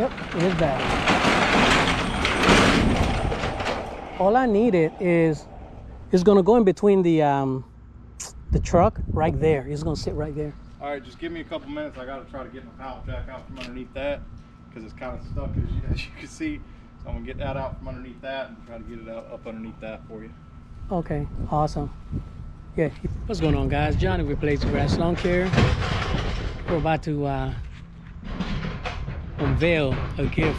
Yep, it is bad. All I needed is it's gonna go in between the um the truck right there. It's gonna sit right there. All right, just give me a couple minutes. I got to try to get my pallet jack out from underneath that because it's kind of stuck as you, as you can see. So I'm gonna get that out from underneath that and try to get it out up underneath that for you. Okay, awesome. Yeah, what's going on, guys? Johnny with Blades Grass Lawn Care. We're about to uh, unveil a gift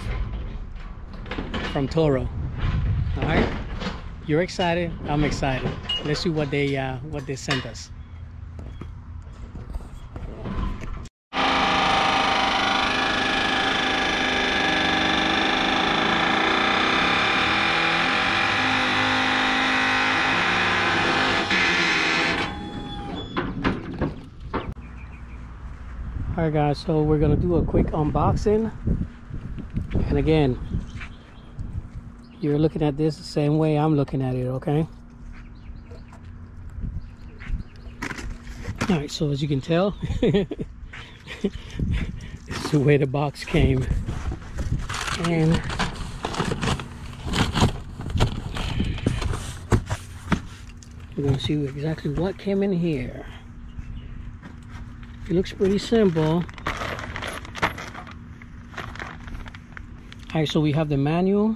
from Toro. All right, you're excited. I'm excited. Let's see what they uh, what they sent us. All right guys so we're gonna do a quick unboxing. And again you're looking at this the same way I'm looking at it okay? All right so as you can tell this is the way the box came. And we're gonna see exactly what came in here it looks pretty simple. All right, so we have the manual.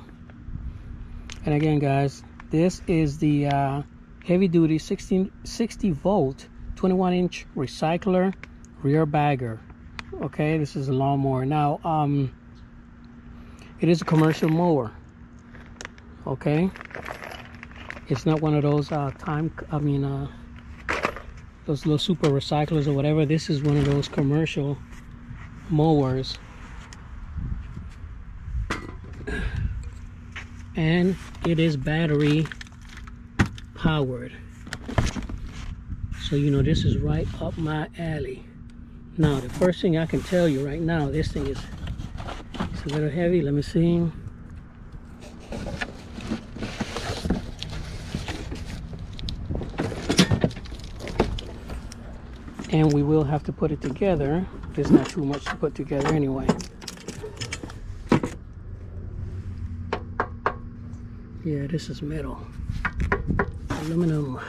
And again, guys, this is the uh, heavy duty 16, 60 volt, 21 inch recycler rear bagger. Okay, this is a lawnmower. Now, um, it is a commercial mower. Okay, it's not one of those uh, time, I mean, uh, those little super recyclers or whatever. This is one of those commercial mowers. And it is battery powered. So you know this is right up my alley. Now the first thing I can tell you right now, this thing is it's a little heavy. Let me see. And we will have to put it together. There's not too much to put together anyway. Yeah this is metal. Aluminum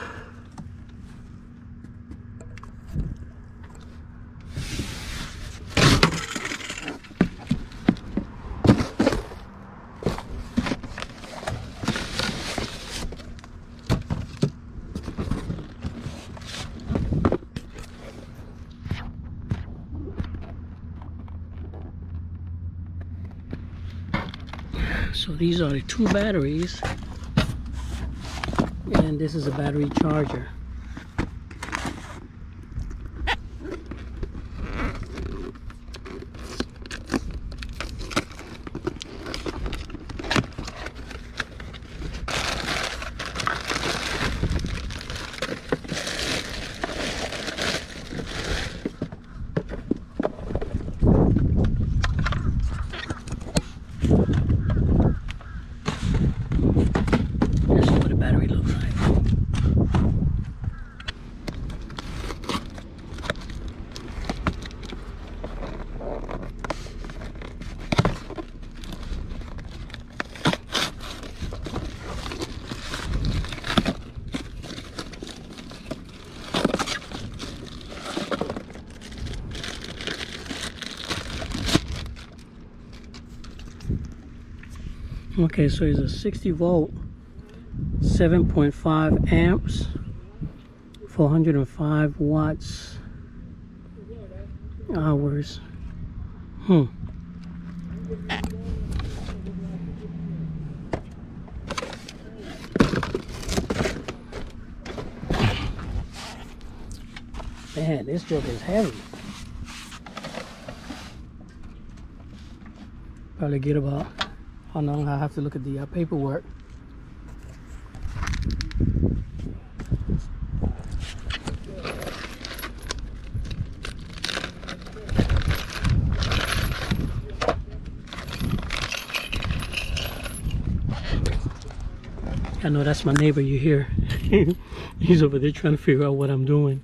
so these are two batteries. And this is a battery charger This is what the battery looks like. Okay, so it's a 60 volt 7.5 amps 405 watts hours. Hmm. Man this joke is heavy. Probably get about how long I have to look at the uh, paperwork I know that's my neighbor you hear. He's over there trying to figure out what I'm doing.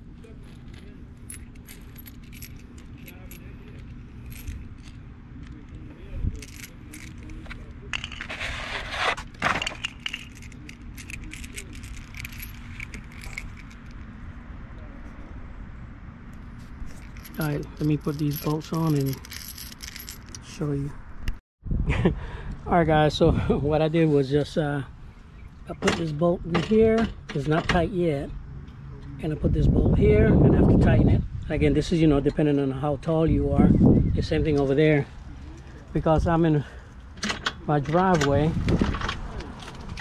All right, let me put these bolts on and show you. All right, guys, so what I did was just, uh, I put this bolt in here. It's not tight yet. And I put this bolt here and I have to tighten it. Again, this is, you know, depending on how tall you are. The same thing over there. Because I'm in my driveway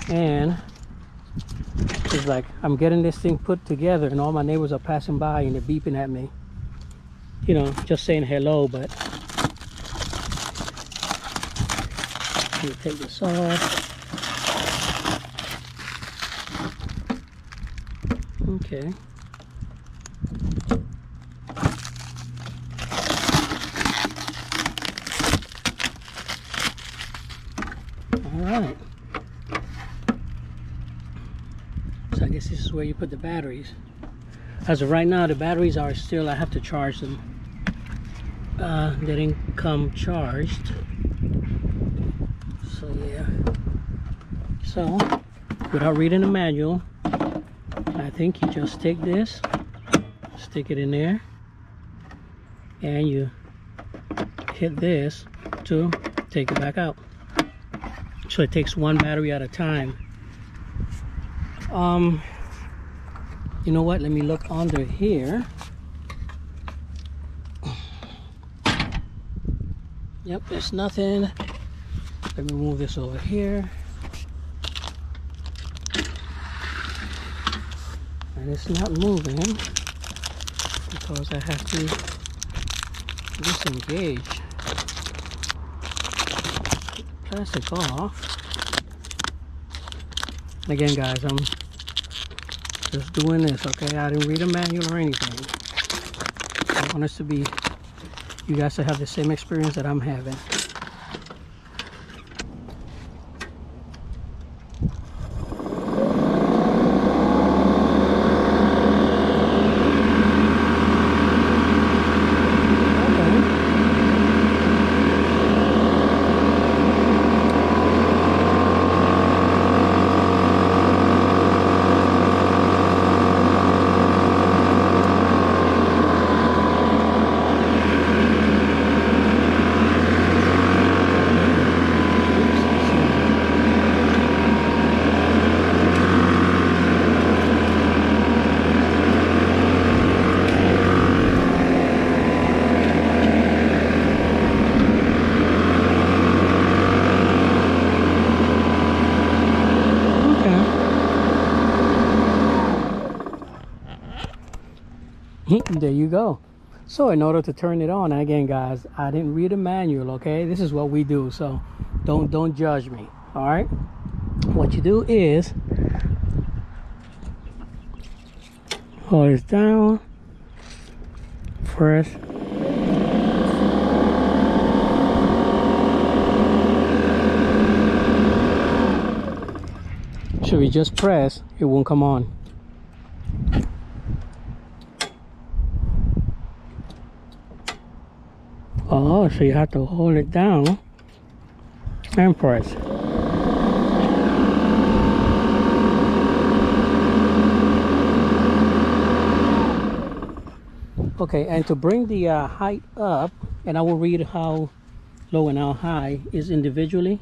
and it's like I'm getting this thing put together and all my neighbors are passing by and they're beeping at me you know just saying hello but me take this off. Okay. All right. So I guess this is where you put the batteries. As of right now the batteries are still I have to charge them uh, didn't come charged. So yeah. So without reading the manual I think you just take this stick it in there and you hit this to take it back out. So it takes one battery at a time. Um you know what? Let me look under here yep there's nothing. Let me move this over here. And it's not moving because I have to disengage. The plastic off. Again guys I'm just doing this okay? I didn't read a manual or anything. I want us to be you guys to have the same experience that I'm having there you go. So in order to turn it on again guys i didn't read a manual okay? This is what we do so don't don't judge me all right? What you do is hold it down press. Should we just press? It won't come on Oh, so you have to hold it down and press. Okay, and to bring the uh, height up, and I will read how low and how high is individually.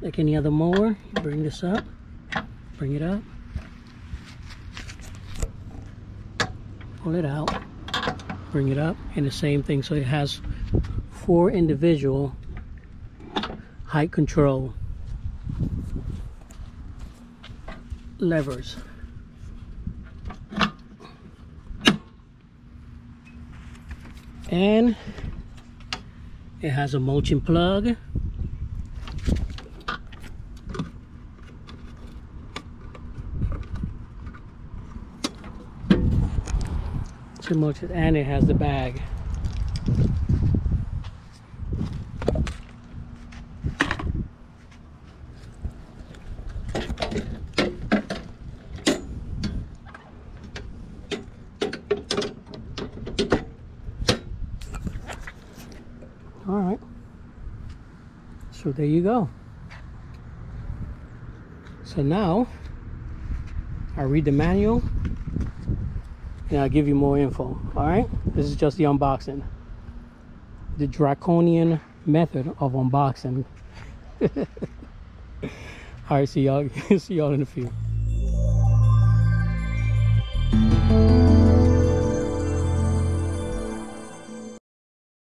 Like any other mower, bring this up, bring it up, pull it out, bring it up, and the same thing. So it has four individual height control levers. And it has a mulching plug. Two mulches and it has the bag. all right so there you go so now I read the manual and I'll give you more info. All right, this is just the unboxing, the draconian method of unboxing. all right, see y'all. see y'all in a few.